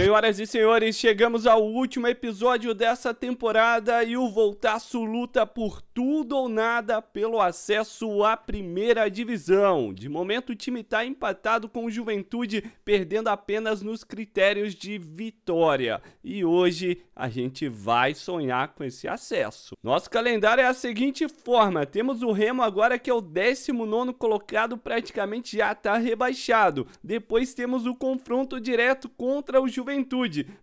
Senhoras e senhores, chegamos ao último episódio dessa temporada e o Voltaço luta por tudo ou nada pelo acesso à primeira divisão. De momento, o time está empatado com o Juventude, perdendo apenas nos critérios de vitória. E hoje a gente vai sonhar com esse acesso. Nosso calendário é a seguinte forma: temos o Remo agora que é o 19 colocado, praticamente já está rebaixado. Depois temos o confronto direto contra o Juventude.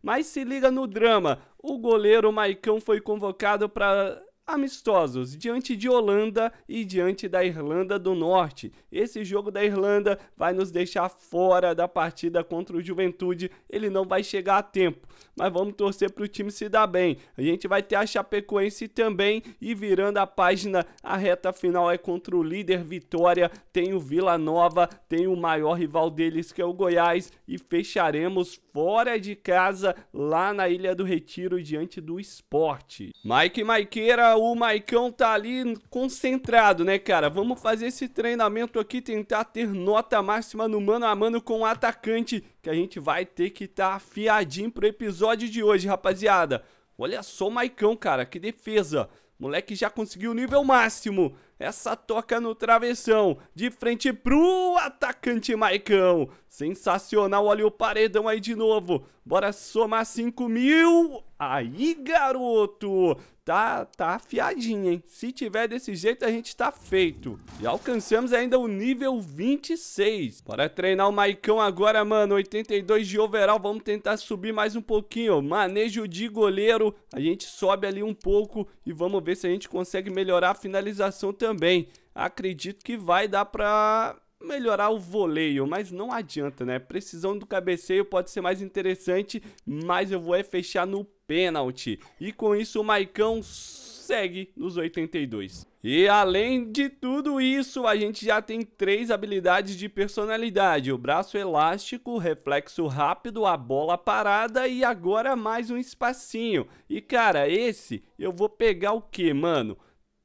Mas se liga no drama: o goleiro Maicão foi convocado para amistosos diante de Holanda e diante da Irlanda do Norte. Esse jogo da Irlanda vai nos deixar fora da partida contra o Juventude, ele não vai chegar a tempo. Mas vamos torcer para o time se dar bem. A gente vai ter a Chapecoense também e virando a página, a reta final é contra o líder Vitória, tem o Vila Nova, tem o maior rival deles que é o Goiás e fecharemos fora de casa lá na Ilha do Retiro diante do Esporte. Mike Maiqueira o Maicão tá ali concentrado, né, cara? Vamos fazer esse treinamento aqui, tentar ter nota máxima no mano a mano com o atacante, que a gente vai ter que estar tá afiadinho pro episódio de hoje, rapaziada. Olha só o Maicão, cara, que defesa. Moleque já conseguiu o nível máximo. Essa toca no travessão, de frente pro atacante Maicão. Sensacional, olha o paredão aí de novo. Bora somar 5 mil. Aí, garoto. Tá, tá afiadinho, hein? Se tiver desse jeito, a gente tá feito. E alcançamos ainda o nível 26. Bora treinar o Maicão agora, mano. 82 de overall. Vamos tentar subir mais um pouquinho. Manejo de goleiro. A gente sobe ali um pouco e vamos ver se a gente consegue melhorar a finalização também. Acredito que vai dar pra melhorar o voleio, mas não adianta, né? Precisão do cabeceio pode ser mais interessante, mas eu vou é fechar no pênalti. E com isso o Maicão segue nos 82. E além de tudo isso, a gente já tem três habilidades de personalidade: o braço elástico, reflexo rápido, a bola parada e agora mais um espacinho. E cara, esse eu vou pegar o que, mano?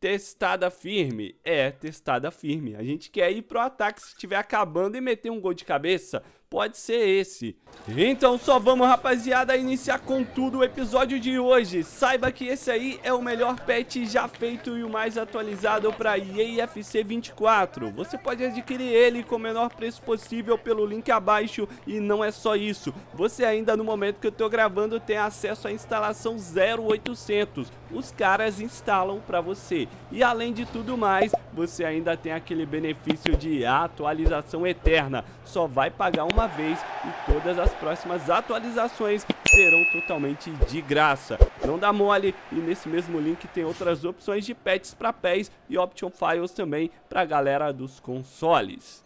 testada firme. É, testada firme. A gente quer ir pro ataque se estiver acabando e meter um gol de cabeça pode ser esse. Então só vamos, rapaziada, iniciar com tudo o episódio de hoje. Saiba que esse aí é o melhor patch já feito e o mais atualizado para EAFC 24. Você pode adquirir ele com o menor preço possível pelo link abaixo e não é só isso. Você ainda no momento que eu tô gravando tem acesso à instalação 0800. Os caras instalam para você. E além de tudo mais, você ainda tem aquele benefício de atualização eterna. Só vai pagar uma vez e todas as próximas atualizações serão totalmente de graça. Não dá mole e nesse mesmo link tem outras opções de patches para pés e option files também para galera dos consoles.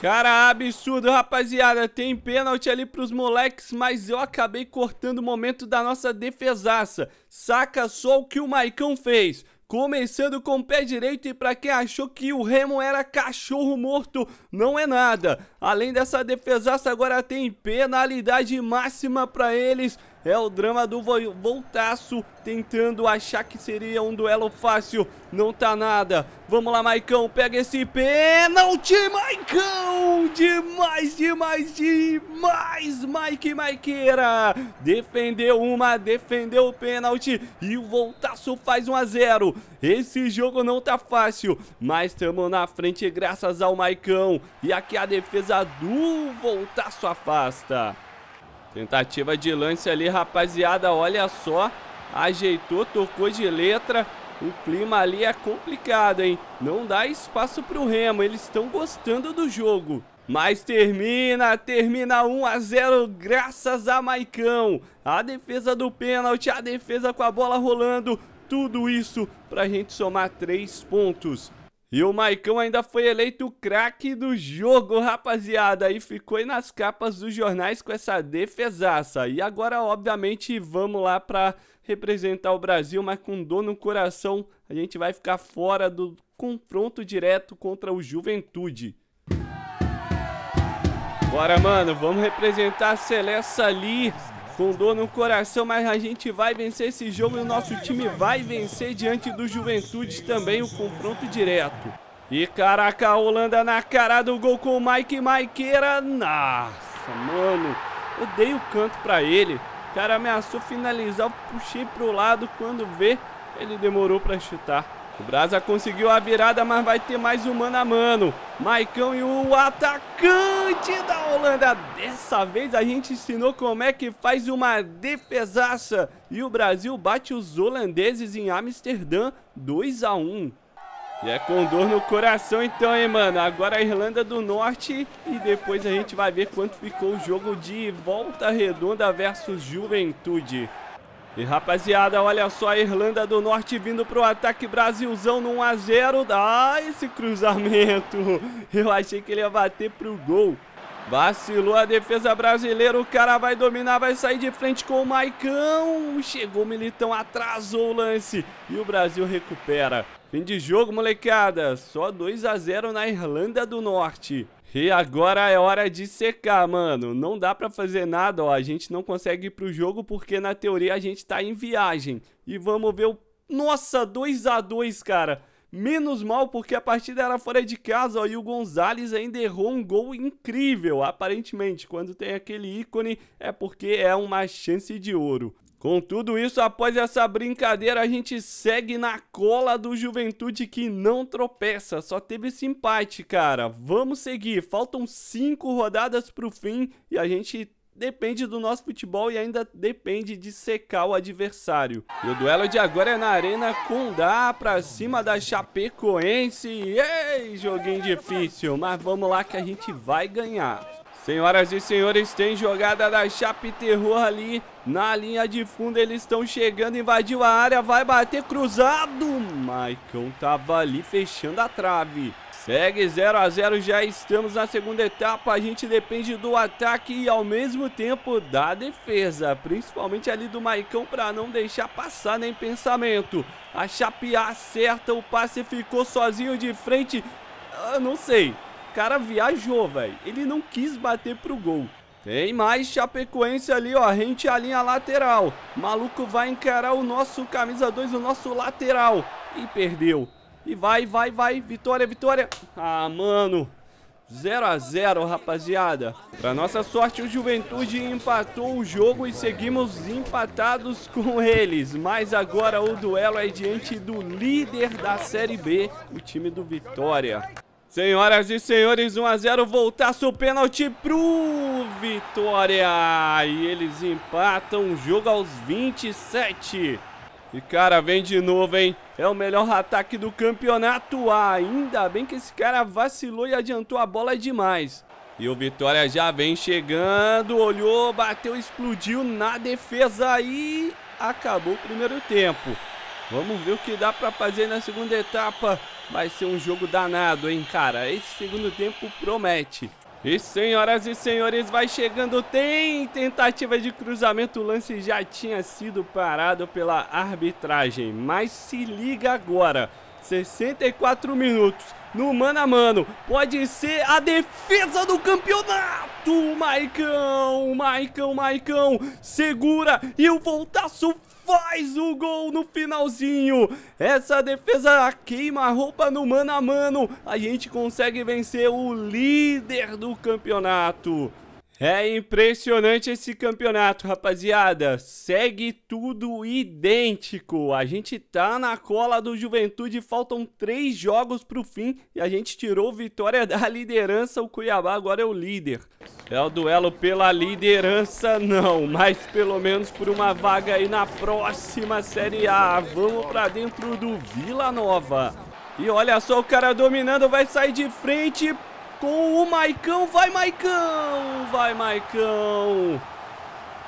Cara, absurdo, rapaziada. Tem pênalti ali pros moleques, mas eu acabei cortando o momento da nossa defesaça. Saca só o que o Maicão fez. Começando com o pé direito e para quem achou que o Remo era cachorro morto, não é nada. Além dessa defesaça, agora tem penalidade máxima para eles. É o drama do Voltaço tentando achar que seria um duelo fácil. Não tá nada. Vamos lá, Maicão. Pega esse pênalti, Maicão! Demais, demais, demais, Mike Maiqueira. Defendeu uma, defendeu o pênalti e o Voltaço faz 1 a 0. Esse jogo não tá fácil, mas estamos na frente graças ao Maicão. E aqui a defesa do Voltaço afasta. Tentativa de lance ali, rapaziada, olha só. Ajeitou, tocou de letra. O clima ali é complicado, hein? Não dá espaço pro Remo, eles estão gostando do jogo. Mas termina, termina 1 a 0 graças a Maicão. A defesa do pênalti, a defesa com a bola rolando. Tudo isso pra gente somar 3 pontos. E o Maicão ainda foi eleito craque do jogo, rapaziada. E ficou aí nas capas dos jornais com essa defesaça. E agora, obviamente, vamos lá para representar o Brasil, mas com dor no coração, a gente vai ficar fora do confronto direto contra o Juventude. Bora, mano, vamos representar a Celeste ali com dor no coração, mas a gente vai vencer esse jogo e o nosso time vai vencer diante do Juventude também o confronto direto. E caraca, a Holanda na cara do gol com o Mike Maiqueira. Nossa, mano. Eu dei o canto pra ele. O cara ameaçou finalizar, eu puxei pro lado. Quando vê, ele demorou pra chutar. O Brasa conseguiu a virada, mas vai ter mais um mano a mano. Maicão e o atacante da Holanda. Dessa vez a gente ensinou como é que faz uma defesaça. E o Brasil bate os holandeses em Amsterdã 2 a 1 e é com dor no coração então, hein, mano? Agora a Irlanda do Norte e depois a gente vai ver quanto ficou o jogo de Volta Redonda versus Juventude. E rapaziada, olha só a Irlanda do Norte vindo pro ataque Brasilzão no 1x0. Ah, esse cruzamento. Eu achei que ele ia bater pro gol. Vacilou a defesa brasileira, o cara vai dominar, vai sair de frente com o Maicão. Chegou o Militão, atrasou o lance e o Brasil recupera. Fim de jogo, molecada. Só 2 a 0 na Irlanda do Norte. E agora é hora de secar, mano. Não dá pra fazer nada, ó. A gente não consegue ir pro jogo porque na teoria a gente tá em viagem. E vamos ver o... Nossa, 2 a 2 cara. Menos mal porque a partida era fora de casa, ó. E o Gonzalez ainda errou um gol incrível. Aparentemente, quando tem aquele ícone é porque é uma chance de ouro. Com tudo isso, após essa brincadeira, a gente segue na cola do Juventude que não tropeça. Só teve esse empate, cara. Vamos seguir. Faltam cinco rodadas pro fim e a gente depende do nosso futebol e ainda depende de secar o adversário. E o duelo de agora é na Arena Condá pra cima da Chapecoense. Ei, joguinho difícil, mas vamos lá que a gente vai ganhar. Senhoras e senhores, tem jogada da Chape Terror ali na linha de fundo. Eles estão chegando, invadiu a área, vai bater cruzado. Maicon tava ali fechando a trave. Segue 0 a 0 já estamos na segunda etapa. A gente depende do ataque e ao mesmo tempo da defesa, principalmente ali do Maicão para não deixar passar nem pensamento. A Chape acerta, o passe ficou sozinho de frente. Eu não sei cara viajou, velho. Ele não quis bater pro gol. Tem mais Chapecoense ali, ó. Rente a linha lateral. Maluco vai encarar o nosso camisa 2, o nosso lateral. E perdeu. E vai, vai, vai. Vitória, vitória. Ah, mano. 0 a 0 rapaziada. Pra nossa sorte, o Juventude empatou o jogo e seguimos empatados com eles. Mas agora o duelo é diante do líder da Série B, o time do Vitória. Senhoras e senhores, 1 a 0 voltasse o pênalti pro Vitória. E eles empatam o jogo aos 27. E cara, vem de novo, hein? É o melhor ataque do campeonato. Ainda bem que esse cara vacilou e adiantou a bola demais. E o Vitória já vem chegando, olhou, bateu, explodiu na defesa e acabou o primeiro tempo. Vamos ver o que dá pra fazer na segunda etapa. Vai ser um jogo danado, hein, cara? Esse segundo tempo promete. E senhoras e senhores, vai chegando, tem tentativa de cruzamento, o lance já tinha sido parado pela arbitragem, mas se liga agora, 64 minutos, no mano a mano, pode ser a defesa do campeonato, Maicão, Maicão, Maicão, segura e o voltaço faz o gol no finalzinho. Essa defesa queima a roupa no mano a mano. A gente consegue vencer o líder do campeonato. É impressionante esse campeonato, rapaziada. Segue tudo idêntico. A gente tá na cola do Juventude, faltam três jogos pro fim e a gente tirou vitória da liderança. O Cuiabá agora é o líder. É o duelo pela liderança, não, mas pelo menos por uma vaga aí na próxima Série A. Vamos pra dentro do Vila Nova. E olha só o cara dominando, vai sair de frente com o Maicão. Vai, Maicão! Vai, Maicão!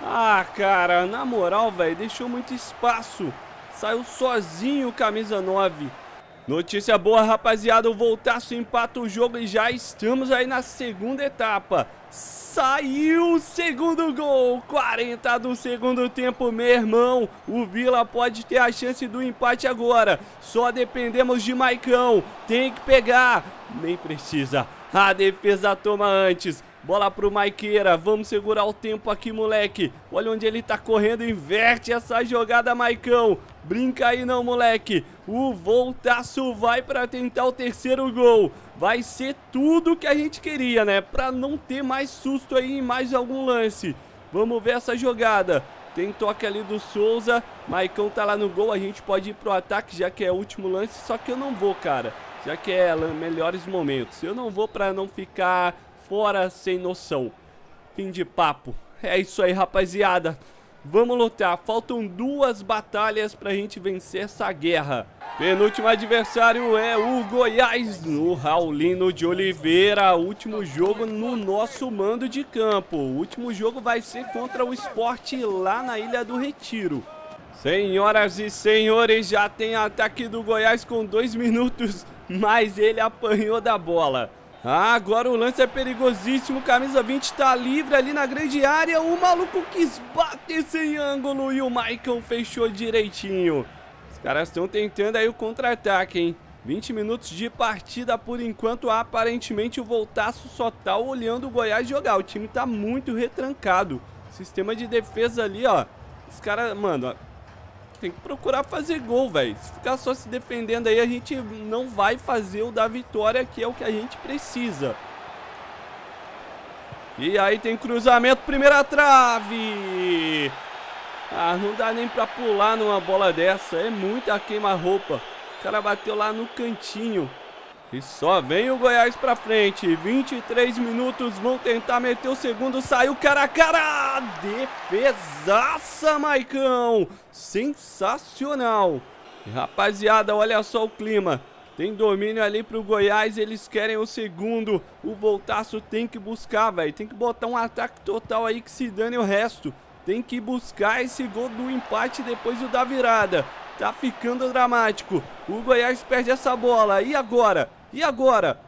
Ah, cara, na moral, velho, deixou muito espaço. Saiu sozinho camisa 9. Notícia boa, rapaziada, o Voltaço empata o jogo e já estamos aí na segunda etapa. Saiu o segundo gol, 40 do segundo tempo, meu irmão. O Vila pode ter a chance do empate agora. Só dependemos de Maicão. Tem que pegar. Nem precisa. A defesa toma antes. Bola pro Maiqueira, vamos segurar o tempo aqui, moleque. Olha onde ele tá correndo, inverte essa jogada, Maicão. Brinca aí não, moleque. O voltaço vai pra tentar o terceiro gol. Vai ser tudo que a gente queria, né? Pra não ter mais susto aí em mais algum lance. Vamos ver essa jogada. Tem toque ali do Souza. Maicão tá lá no gol. A gente pode ir pro ataque, já que é o último lance. Só que eu não vou, cara. Já que é melhores momentos. Eu não vou pra não ficar fora sem noção. Fim de papo. É isso aí, rapaziada. Vamos lutar. Faltam duas batalhas pra gente vencer essa guerra. Penúltimo adversário é o Goiás, no Raulino de Oliveira. Último jogo no nosso mando de campo. O último jogo vai ser contra o esporte lá na Ilha do Retiro. Senhoras e senhores, já tem ataque do Goiás com dois minutos, mas ele apanhou da bola. Ah, agora o lance é perigosíssimo. Camisa 20 tá livre ali na grande área. O maluco quis bater sem ângulo e o Michael fechou direitinho. Os caras estão tentando aí o contra-ataque, hein? 20 minutos de partida por enquanto. Aparentemente o Voltaço só tá olhando o Goiás jogar. O time tá muito retrancado. Sistema de defesa ali, ó. Os caras, mano, tem que procurar fazer gol, velho. Se ficar só se defendendo aí, a gente não vai fazer o da vitória, que é o que a gente precisa. E aí tem cruzamento, primeira trave. Ah, não dá nem pra pular numa bola dessa. É muita queima-roupa. O cara bateu lá no cantinho. E só vem o Goiás pra frente. 23 minutos, vão tentar meter o segundo. Saiu cara a cara. Defesaça, Maicão. Sensacional. Rapaziada, olha só o clima. Tem domínio ali pro Goiás, eles querem o segundo. O Voltaço tem que buscar, velho. Tem que botar um ataque total aí que se dane o resto. Tem que buscar esse gol do empate depois do da virada. Tá ficando dramático. O Goiás perde essa bola. E agora? E agora?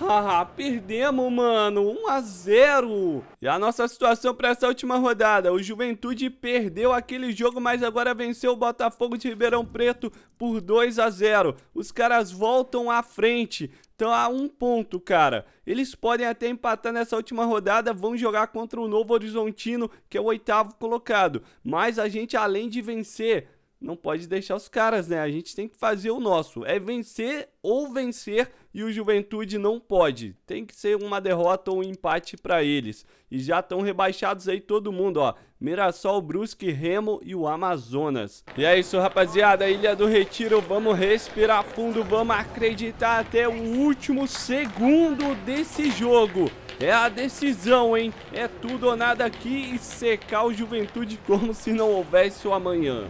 Ah, perdemos, mano. 1 a 0. E a nossa situação para essa última rodada. O Juventude perdeu aquele jogo, mas agora venceu o Botafogo de Ribeirão Preto por 2 a 0. Os caras voltam à frente. Então a um ponto, cara. Eles podem até empatar nessa última rodada, vão jogar contra o Novo Horizontino, que é o oitavo colocado. Mas a gente, além de vencer, não pode deixar os caras, né? A gente tem que fazer o nosso. É vencer ou vencer e o Juventude não pode. Tem que ser uma derrota ou um empate para eles. E já estão rebaixados aí todo mundo, ó. Mirassol, Brusque, Remo e o Amazonas. E é isso, rapaziada. Ilha do Retiro, vamos respirar fundo, vamos acreditar até o último segundo desse jogo. É a decisão, hein? É tudo ou nada aqui e secar o Juventude como se não houvesse o amanhã.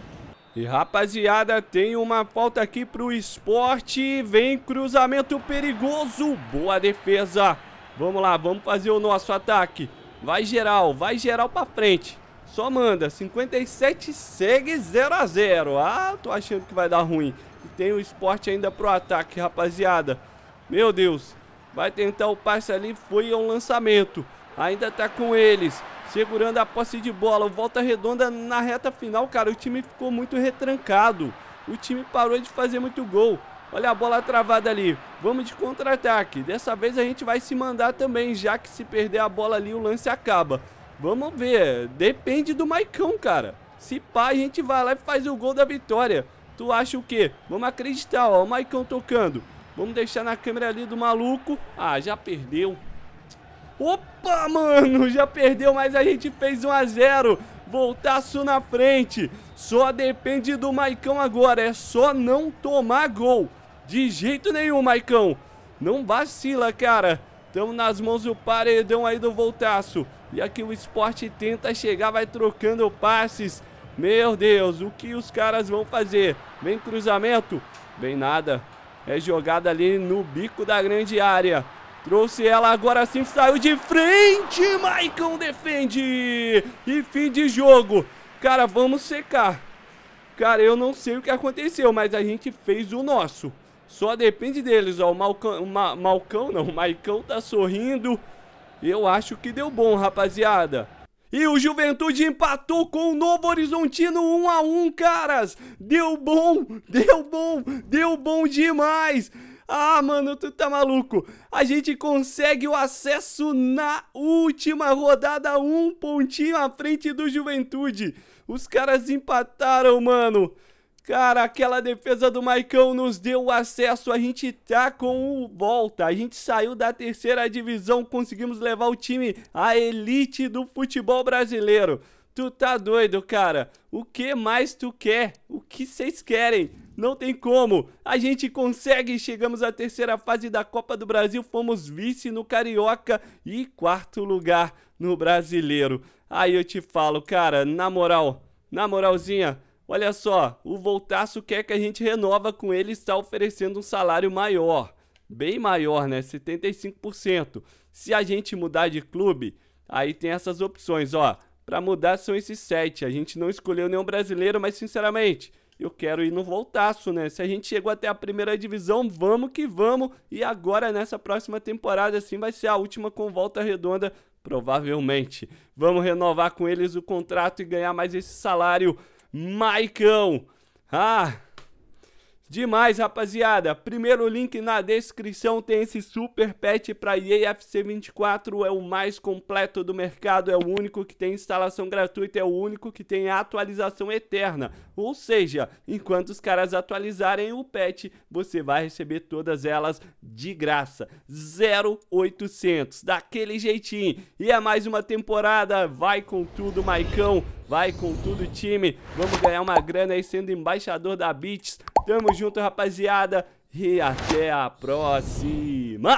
E rapaziada, tem uma falta aqui pro esporte. Vem cruzamento perigoso. Boa defesa. Vamos lá, vamos fazer o nosso ataque. Vai geral, vai geral pra frente. Só manda. 57 segue 0 a 0 Ah, tô achando que vai dar ruim. E tem o esporte ainda pro ataque, rapaziada. Meu Deus. Vai tentar o passe ali. Foi ao lançamento. Ainda tá com eles segurando a posse de bola. Volta redonda na reta final, cara. O time ficou muito retrancado. O time parou de fazer muito gol. Olha a bola travada ali. Vamos de contra-ataque. Dessa vez a gente vai se mandar também, já que se perder a bola ali o lance acaba. Vamos ver. Depende do Maicão, cara. Se pá, a gente vai lá e faz o gol da vitória. Tu acha o quê? Vamos acreditar, ó. O Maicão tocando. Vamos deixar na câmera ali do maluco. Ah, já perdeu. Opa, mano, já perdeu, mas a gente fez 1 a 0 Voltaço na frente. Só depende do Maicão agora. É só não tomar gol. De jeito nenhum, Maicão. Não vacila, cara. Estamos nas mãos do paredão aí do Voltaço. E aqui o esporte tenta chegar, vai trocando passes. Meu Deus, o que os caras vão fazer? Vem cruzamento? Vem nada. É jogada ali no bico da grande área. Trouxe ela agora sim, saiu de frente. Maicon defende. E fim de jogo. Cara, vamos secar. Cara, eu não sei o que aconteceu, mas a gente fez o nosso. Só depende deles, ó. O Malcão, Ma, Malcão não, o Maicão tá sorrindo. Eu acho que deu bom, rapaziada. E o Juventude empatou com o Novo Horizontino 1 a 1, caras. Deu bom, deu bom, deu bom demais. Ah, mano, tu tá maluco? A gente consegue o acesso na última rodada, um pontinho à frente do Juventude. Os caras empataram, mano. Cara, aquela defesa do Maicão nos deu acesso, a gente tá com o volta, a gente saiu da terceira divisão, conseguimos levar o time à elite do futebol brasileiro. Tu tá doido, cara? O que mais tu quer? O que vocês querem? Não tem como. A gente consegue. Chegamos à terceira fase da Copa do Brasil. Fomos vice no Carioca e quarto lugar no Brasileiro. Aí eu te falo, cara, na moral, na moralzinha, olha só. O Voltaço quer que a gente renova com ele e está oferecendo um salário maior. Bem maior, né? 75%. Se a gente mudar de clube, aí tem essas opções, ó. Para mudar são esses sete. A gente não escolheu nenhum brasileiro, mas sinceramente, eu quero ir no voltaço, né? Se a gente chegou até a primeira divisão, vamos que vamos. E agora nessa próxima temporada, assim, vai ser a última com volta redonda, provavelmente. Vamos renovar com eles o contrato e ganhar mais esse salário. Maicão! Ah! Demais, rapaziada. Primeiro link na descrição tem esse super patch para EAFC 24, é o mais completo do mercado, é o único que tem instalação gratuita, é o único que tem atualização eterna. Ou seja, enquanto os caras atualizarem o patch, você vai receber todas elas de graça. 0800, daquele jeitinho. E é mais uma temporada, vai com tudo, Maicão. Vai com tudo, time. Vamos ganhar uma grana aí sendo embaixador da Beats. Tamo junto, rapaziada. E até a próxima!